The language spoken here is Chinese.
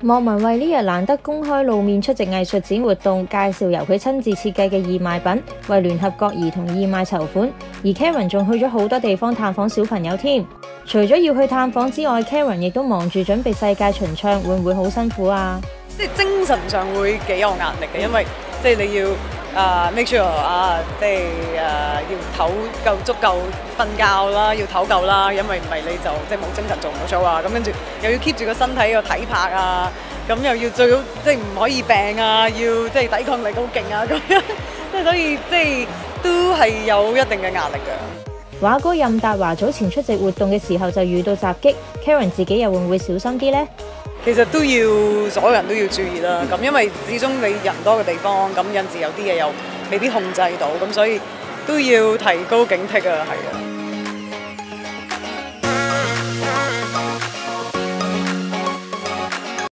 莫文蔚呢日難得公開露面出席藝術展活動，介紹由佢親自設計嘅義賣品，為聯合國兒童義賣籌款。而 Karen 仲去咗好多地方探訪小朋友添。除咗要去探訪之外，Karen 亦都忙住準備世界巡唱，會唔會好辛苦啊？即係精神上會幾有壓力嘅，因為即系你要啊 make sure 啊，即係誒要唞夠足夠瞓覺啦，要唞夠啦，因為唔係你就即係冇精神做唔到 show 啊。咁跟住又要 keep 住個身體個體魄啊，咁又要最好即係唔可以病啊，要即係抵抗力好勁啊咁樣，即係所以即係都係有一定嘅壓力嘅。畫哥任達華早前出席活動嘅時候就遇到襲擊，Karen 自己又會唔會小心啲呢？其實都要所有人都要注意啦，咁因為始終你人多嘅地方，咁有陣時有啲嘢又未必控制到，咁所以都要提高警惕啊，係啊。